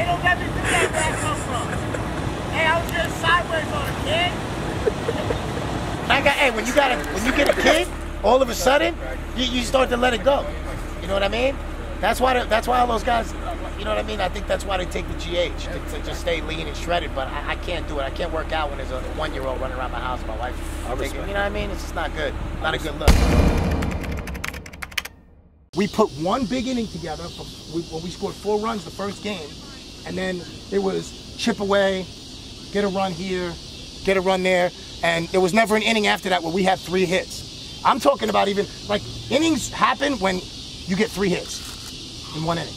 They don't let me do that where I come from. Hey, I was just sideways on a kid. I got, hey, when you got a, when you get a kid, all of a sudden, you, you start to let it go. You know what I mean? That's why, the, that's why all those guys, you know what I mean? I think that's why they take the GH to, to just stay lean and shredded. But I, I can't do it. I can't work out when there's a one-year-old running around my house. My wife, take it, you know what I mean? It's just not good. Not a good look. We put one big inning together for, we, when we scored four runs the first game, and then it was chip away, get a run here, get a run there, and there was never an inning after that where we had three hits. I'm talking about even like innings happen when you get three hits in one inning.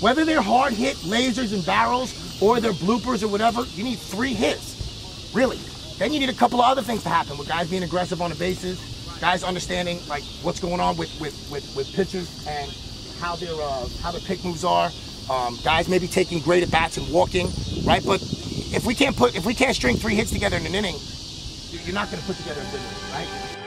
Whether they're hard hit lasers and barrels or they're bloopers or whatever, you need three hits, really. Then you need a couple of other things to happen with guys being aggressive on the bases, guys understanding like what's going on with with with, with pitchers and how their uh, how their pick moves are. Um, guys maybe taking great at bats and walking, right? But if we can't put if we can't string three hits together in an inning, you- you're not going to put together a good inning, right?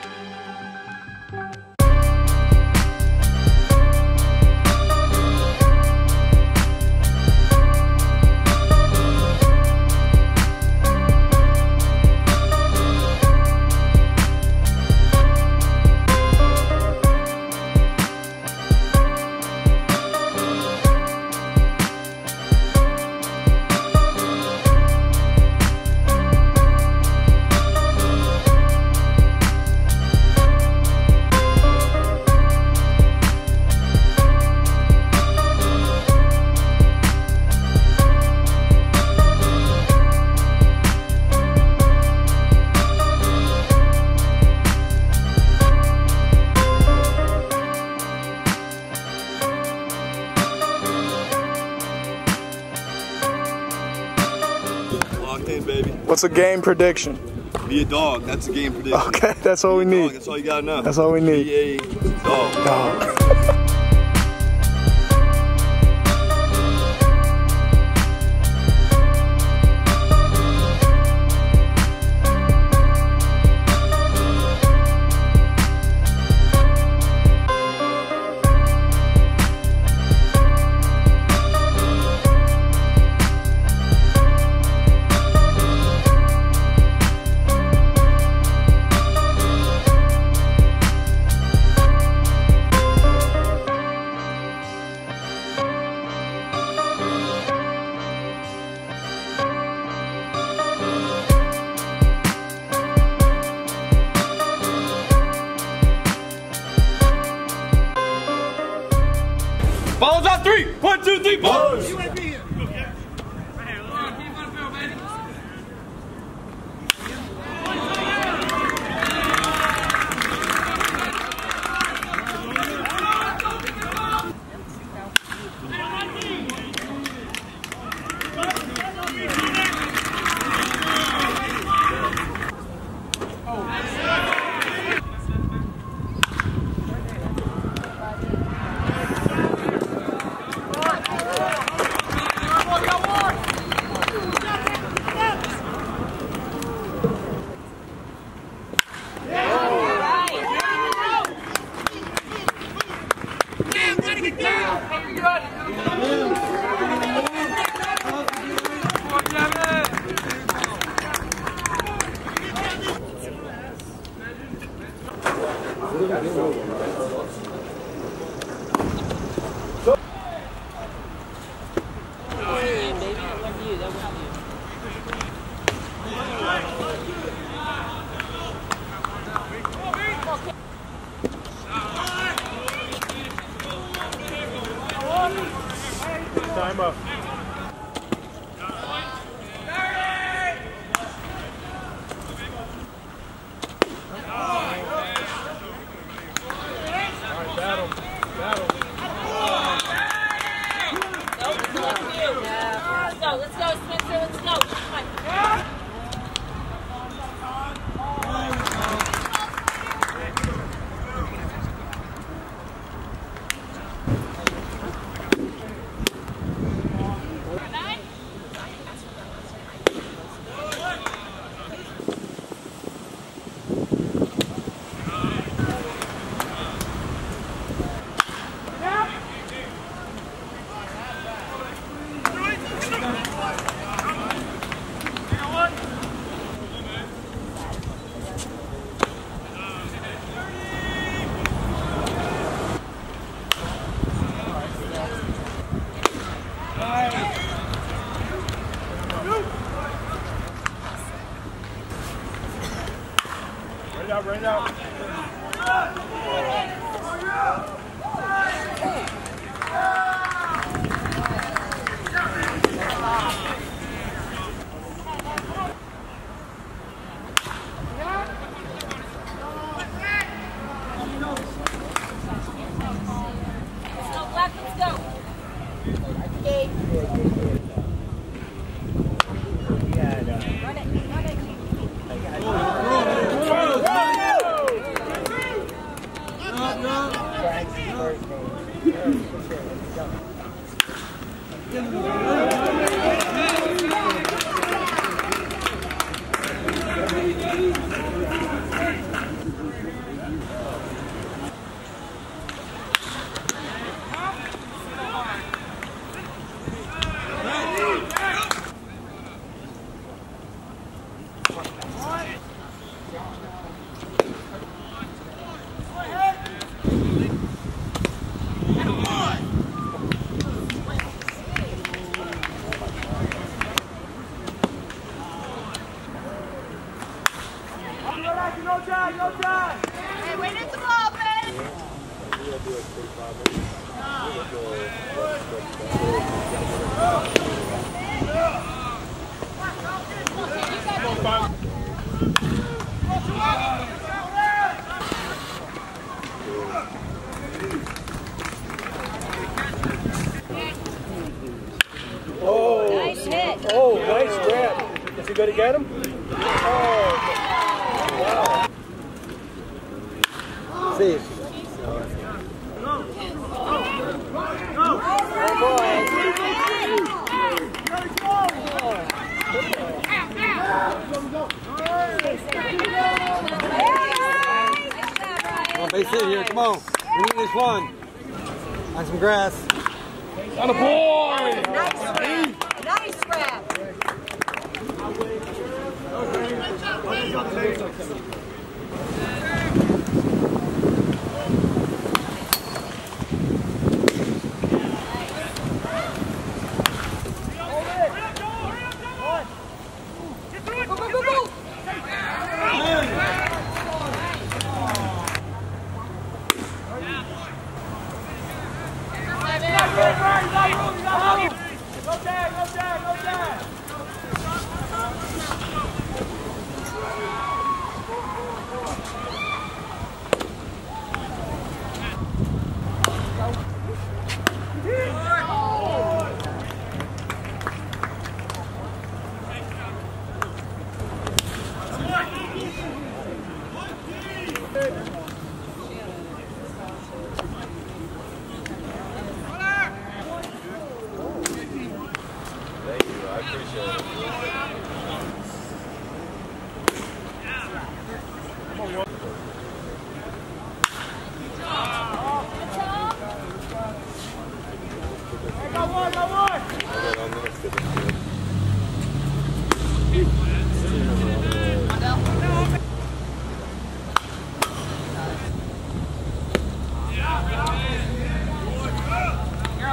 Locked in, baby. What's a game prediction? Be a dog. That's a game prediction. Okay, that's all we Be dog, need. That's all you gotta know. That's all we need. Be a dog. Dog. two, three, balls. Time up. Hey, wait at the ball, Ben. Nice hit. Oh, nice grab. Is he going to get him? Come on, base hit here. Come on. We this one. On some grass. On the board! Nice grab. Nice grab. Go, go, go, go.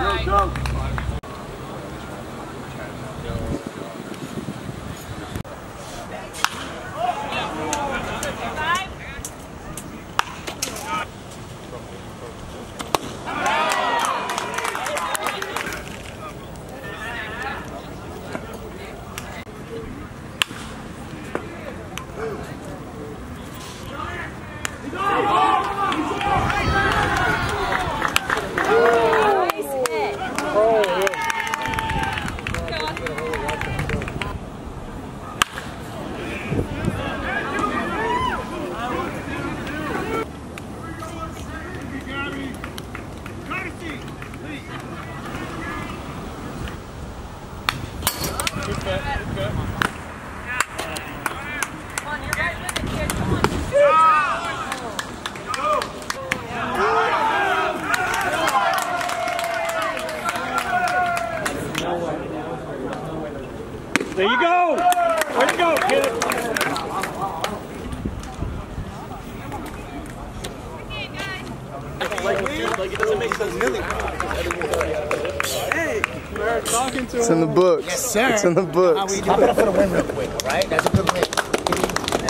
Nice There you go! Way to go, kid! It's in the books. Yes, sir. It's in the How books. we Clap it up for the win real quick, all right? That's a good win.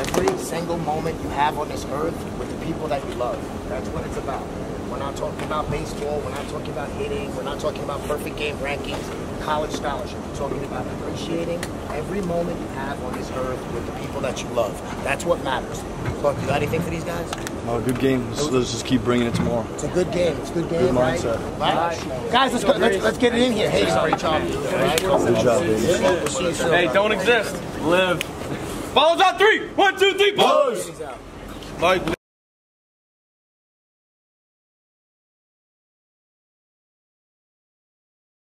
Every single moment you have on this earth with the people that you love. That's what it's about. We're not talking about baseball. We're not talking about hitting. We're not talking about perfect game rankings, college scholarship. We're talking about appreciating every moment you have on this earth with the people that you love. That's what matters. Look, you got anything for these guys? Oh, good game. Let's, let's just keep bringing it tomorrow. It's a good game. It's a good game, Good mindset. Right? Guys, let's, go, let's let's get it in here. Hey, great job. All right? Good job, baby. We'll see you soon. Hey, don't exist. Live. Balls out three. One, two, three. Balls. Mike.